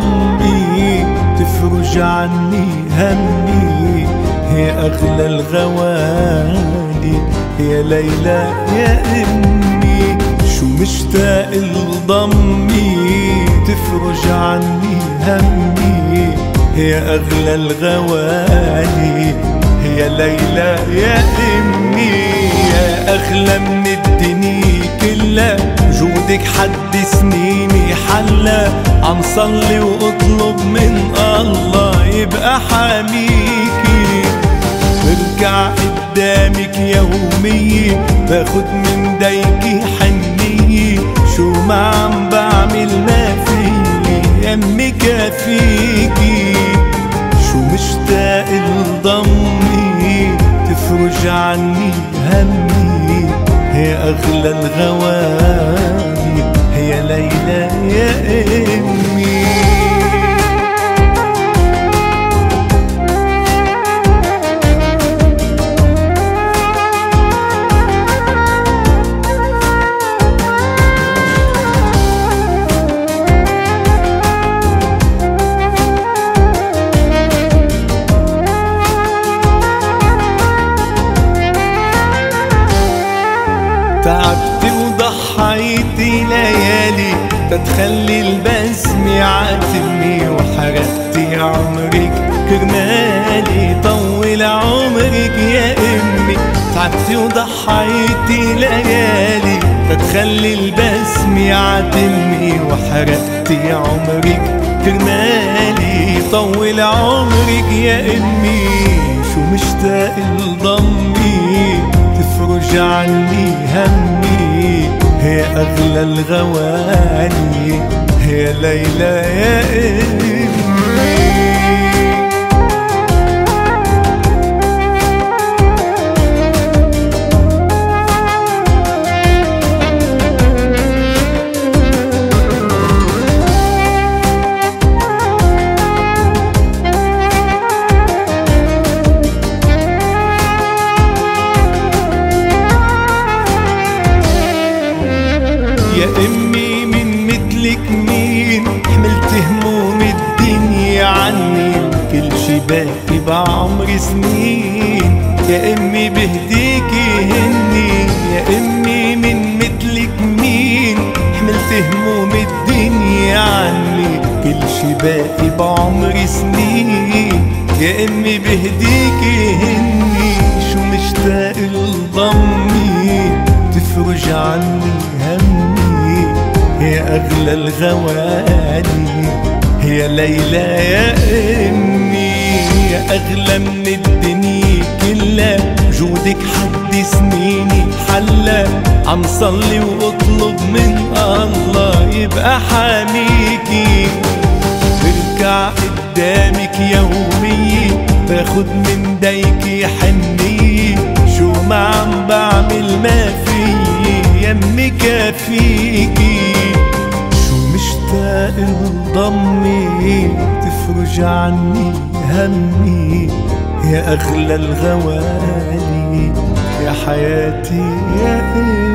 ضمي تفرج عني همي. هي أغلى الغوالي يا ليلى يا أمي. شو مشتاق لضمي؟ تفرج عني همي. هي أغلى الغوالي يا ليلى يا أمي. يا أغلى من الدنيا كلها. جودك حد سنيني حلا عم صلي وأطلب من الله يبقى حاميكي برجع قدامك يومية. باخد من ديكي حنية. شو ما عم بعمل ما فيي يمي كافيكي شو مشتاق لضمي تفرج عني همي هي أغلى الغوالي تعبت وضحيتي ليالي تتخلي البسمة عاتمي وحرقتي عمرك كرمالي طول عمرك يا أمي. تعبتي وضحيتي ليالي تتخلي البسمة عاتمي وحرقتي عمرك كرمالي طول عمرك يا أمي. شو مشتاق لضمي؟ عني همي. هي أغلى الغوالي هي ليلى يا أمي باقي بعمر سنين. يا أمي بهديكي هني. يا أمي من مثلك مين؟ حملت هموم الدنيا عني. كل شي باقي بعمر سنين. يا أمي بهديكي هني. شو مشتاق لضمي؟ تفرج عني همي. هي أغلى الغوالي هي ليلى يا أمي. يا أغلى من الدنيا كلها. جودك حد سنيني حلا. عم صلي وأطلب من الله يبقى حاميكي. برجع قدامك يومية باخد من ديكي حنية. شو ما عم بعمل ما فيي يمي كافيكي. شو مشتاق لضمي تفرج عني؟ همي يا أغلى الغوالي يا حياتي يا إيه